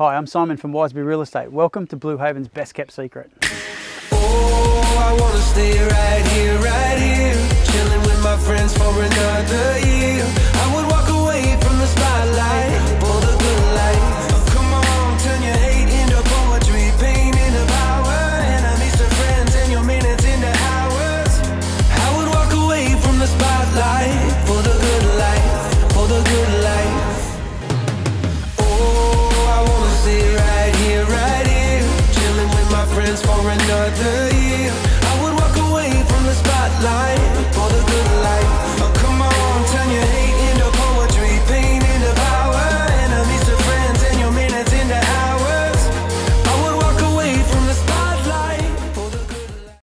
Hi, I'm Simon from Wiseby Real Estate. Welcome to Blue Haven's Best Kept Secret. Oh, friends for another year.